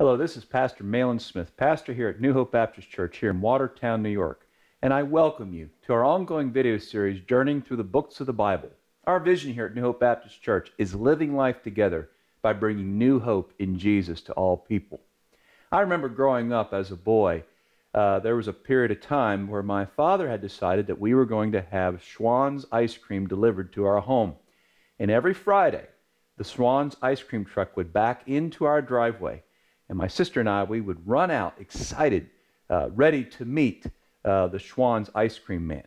Hello, this is Pastor Malin Smith, pastor here at New Hope Baptist Church here in Watertown, New York, and I welcome you to our ongoing video series, Journeying Through the Books of the Bible. Our vision here at New Hope Baptist Church is living life together by bringing new hope in Jesus to all people. I remember growing up as a boy, uh, there was a period of time where my father had decided that we were going to have Schwan's ice cream delivered to our home. And every Friday, the Schwan's ice cream truck would back into our driveway and my sister and I, we would run out excited, uh, ready to meet uh, the Schwan's ice cream man.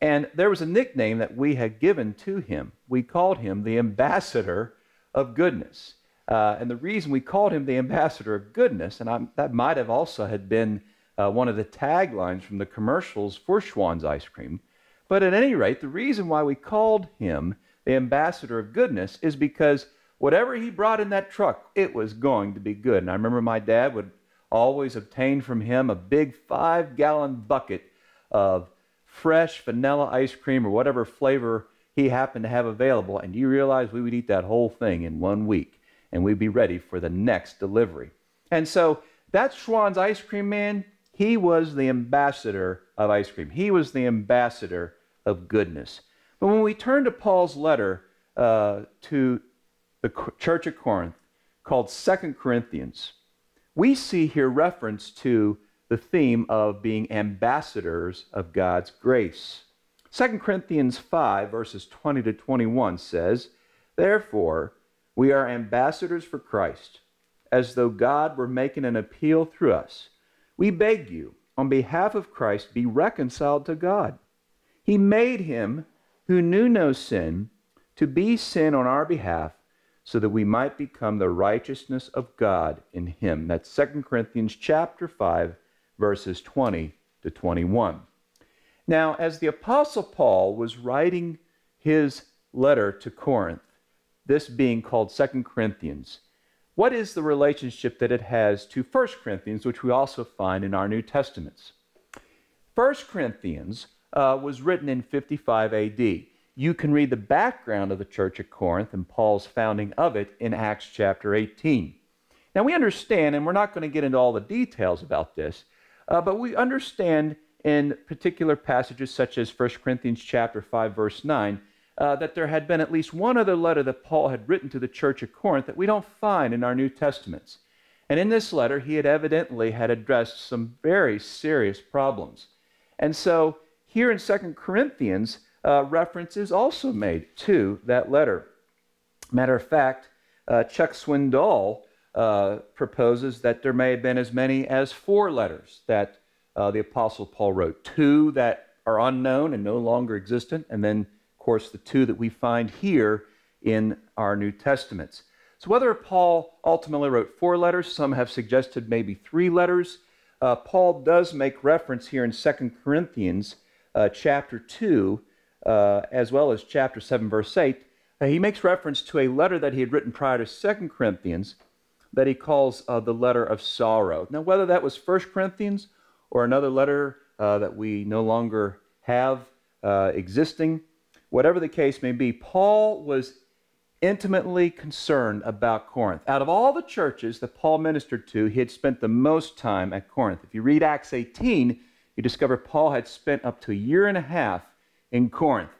And there was a nickname that we had given to him. We called him the ambassador of goodness. Uh, and the reason we called him the ambassador of goodness, and I, that might have also had been uh, one of the taglines from the commercials for Schwan's ice cream. But at any rate, the reason why we called him the ambassador of goodness is because whatever he brought in that truck, it was going to be good. And I remember my dad would always obtain from him a big five gallon bucket of fresh vanilla ice cream or whatever flavor he happened to have available. And you realize we would eat that whole thing in one week and we'd be ready for the next delivery. And so that Schwan's ice cream man, he was the ambassador of ice cream. He was the ambassador of goodness. But when we turn to Paul's letter uh, to the church of Corinth called Second Corinthians, we see here reference to the theme of being ambassadors of God's grace. 2 Corinthians 5, verses 20 to 21 says, Therefore, we are ambassadors for Christ, as though God were making an appeal through us. We beg you, on behalf of Christ, be reconciled to God. He made him who knew no sin to be sin on our behalf so that we might become the righteousness of God in him. That's 2 Corinthians chapter 5 verses 20 to 21. Now, as the apostle Paul was writing his letter to Corinth, this being called 2 Corinthians, what is the relationship that it has to 1 Corinthians, which we also find in our New Testaments? 1 Corinthians uh, was written in 55 AD you can read the background of the church at Corinth and Paul's founding of it in Acts chapter 18. Now, we understand, and we're not going to get into all the details about this, uh, but we understand in particular passages such as 1 Corinthians chapter 5, verse 9, uh, that there had been at least one other letter that Paul had written to the church at Corinth that we don't find in our New Testaments. And in this letter, he had evidently had addressed some very serious problems. And so here in 2 Corinthians, uh, reference is also made to that letter. Matter of fact, uh, Chuck Swindoll uh, proposes that there may have been as many as four letters that uh, the Apostle Paul wrote two that are unknown and no longer existent, and then, of course, the two that we find here in our New Testaments. So, whether Paul ultimately wrote four letters, some have suggested maybe three letters. Uh, Paul does make reference here in 2 Corinthians uh, chapter 2 uh, as well as chapter 7, verse 8, uh, he makes reference to a letter that he had written prior to 2 Corinthians that he calls uh, the letter of sorrow. Now, whether that was 1 Corinthians or another letter uh, that we no longer have uh, existing, whatever the case may be, Paul was intimately concerned about Corinth. Out of all the churches that Paul ministered to, he had spent the most time at Corinth. If you read Acts 18, you discover Paul had spent up to a year and a half in Corinth,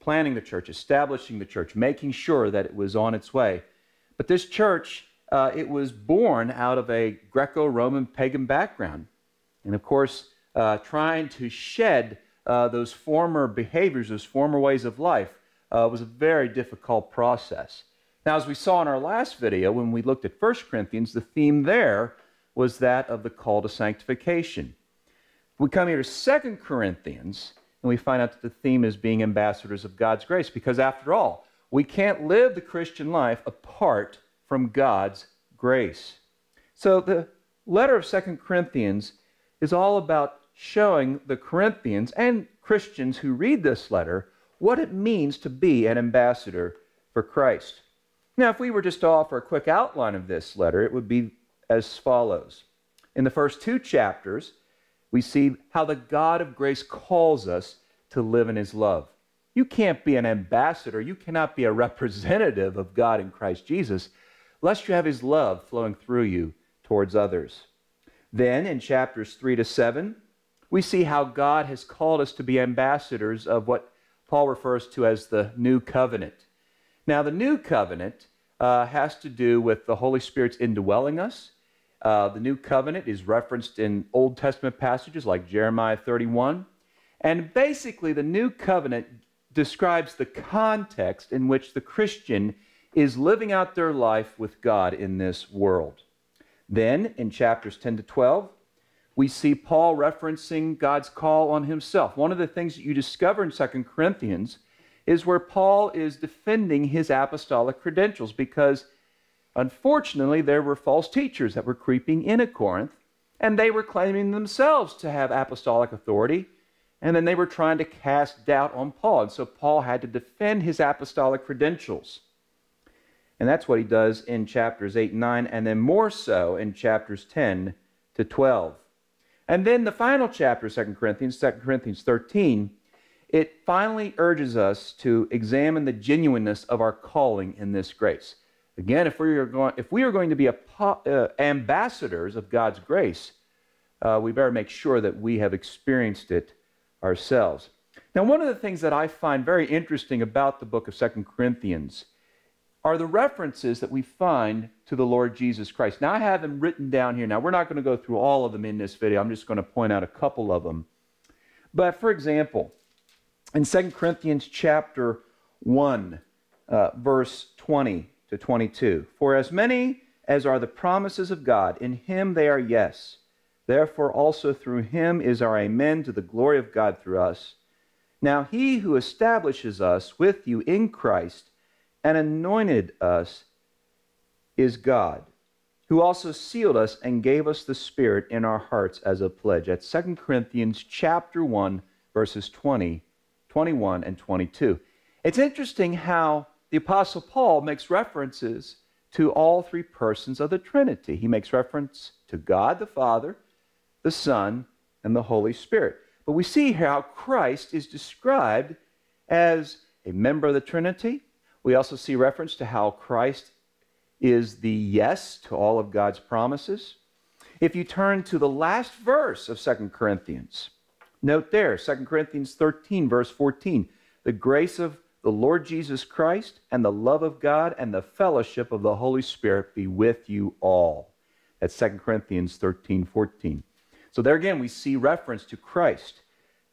planning the church, establishing the church, making sure that it was on its way. But this church, uh, it was born out of a Greco Roman pagan background. And of course, uh, trying to shed uh, those former behaviors, those former ways of life, uh, was a very difficult process. Now, as we saw in our last video, when we looked at 1 Corinthians, the theme there was that of the call to sanctification. We come here to 2 Corinthians, and we find out that the theme is being ambassadors of God's grace. Because after all, we can't live the Christian life apart from God's grace. So the letter of Second Corinthians is all about showing the Corinthians and Christians who read this letter what it means to be an ambassador for Christ. Now, if we were just to offer a quick outline of this letter, it would be as follows. In the first two chapters, we see how the God of grace calls us to live in his love. You can't be an ambassador, you cannot be a representative of God in Christ Jesus, lest you have his love flowing through you towards others. Then in chapters 3 to 7, we see how God has called us to be ambassadors of what Paul refers to as the new covenant. Now, the new covenant uh, has to do with the Holy Spirit's indwelling us. Uh, the new covenant is referenced in Old Testament passages like Jeremiah 31. And basically, the new covenant describes the context in which the Christian is living out their life with God in this world. Then, in chapters 10 to 12, we see Paul referencing God's call on himself. One of the things that you discover in 2 Corinthians is where Paul is defending his apostolic credentials because unfortunately there were false teachers that were creeping in at Corinth and they were claiming themselves to have apostolic authority and then they were trying to cast doubt on Paul. And so Paul had to defend his apostolic credentials. And that's what he does in chapters 8 and 9, and then more so in chapters 10 to 12. And then the final chapter of 2 Corinthians, 2 Corinthians 13, it finally urges us to examine the genuineness of our calling in this grace. Again, if we are going, if we are going to be a, uh, ambassadors of God's grace, uh, we better make sure that we have experienced it ourselves. Now, one of the things that I find very interesting about the book of Second Corinthians are the references that we find to the Lord Jesus Christ. Now, I have them written down here. Now, we're not going to go through all of them in this video. I'm just going to point out a couple of them. But for example, in 2 Corinthians chapter 1, uh, verse 20 to 22, for as many as are the promises of God, in him they are yes. Therefore, also through him is our amen to the glory of God through us. Now, he who establishes us with you in Christ and anointed us is God, who also sealed us and gave us the Spirit in our hearts as a pledge. At 2 Corinthians chapter 1, verses 20, 21, and 22. It's interesting how the Apostle Paul makes references to all three persons of the Trinity. He makes reference to God the Father, the Son, and the Holy Spirit. But we see how Christ is described as a member of the Trinity, we also see reference to how Christ is the yes to all of God's promises. If you turn to the last verse of Second Corinthians, note there, Second Corinthians 13, verse 14, the grace of the Lord Jesus Christ and the love of God and the fellowship of the Holy Spirit be with you all. That's Second Corinthians 13, 14. So there again, we see reference to Christ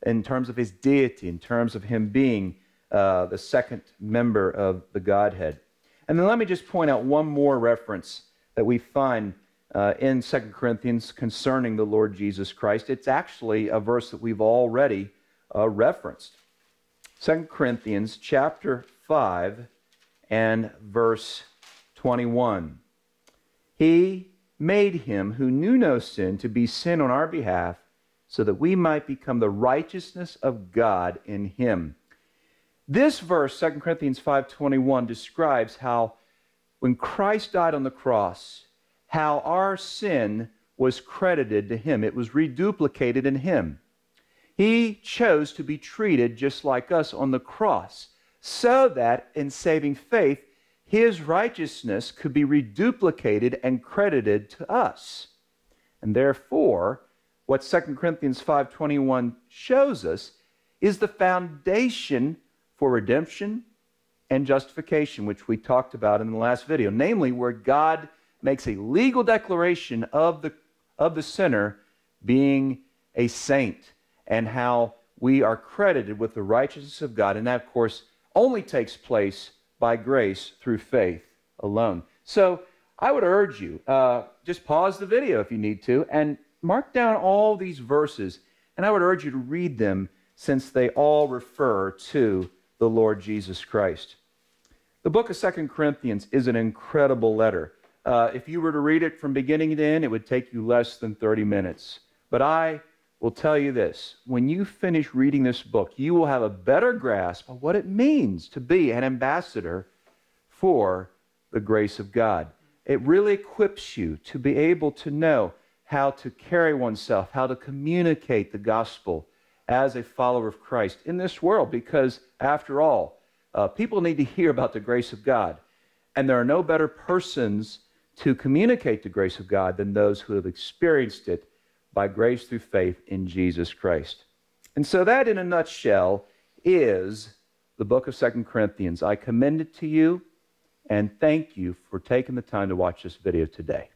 in terms of his deity, in terms of him being uh, the second member of the Godhead. And then let me just point out one more reference that we find uh, in 2 Corinthians concerning the Lord Jesus Christ. It's actually a verse that we've already uh, referenced. 2 Corinthians chapter 5 and verse 21. He made him who knew no sin to be sin on our behalf so that we might become the righteousness of God in him. This verse, 2 Corinthians 5:21, describes how when Christ died on the cross, how our sin was credited to him. It was reduplicated in him. He chose to be treated just like us on the cross, so that in saving faith, his righteousness could be reduplicated and credited to us. And therefore, what 2 Corinthians 5:21 shows us is the foundation for redemption and justification, which we talked about in the last video, namely where God makes a legal declaration of the, of the sinner being a saint and how we are credited with the righteousness of God. And that, of course, only takes place by grace through faith alone. So I would urge you, uh, just pause the video if you need to and mark down all these verses. And I would urge you to read them since they all refer to the Lord Jesus Christ. The book of Second Corinthians is an incredible letter. Uh, if you were to read it from beginning to end, it would take you less than 30 minutes. But I will tell you this when you finish reading this book, you will have a better grasp of what it means to be an ambassador for the grace of God. It really equips you to be able to know how to carry oneself, how to communicate the gospel as a follower of Christ in this world because, after all, uh, people need to hear about the grace of God. And there are no better persons to communicate the grace of God than those who have experienced it by grace through faith in Jesus Christ. And so, that in a nutshell is the book of Second Corinthians. I commend it to you and thank you for taking the time to watch this video today.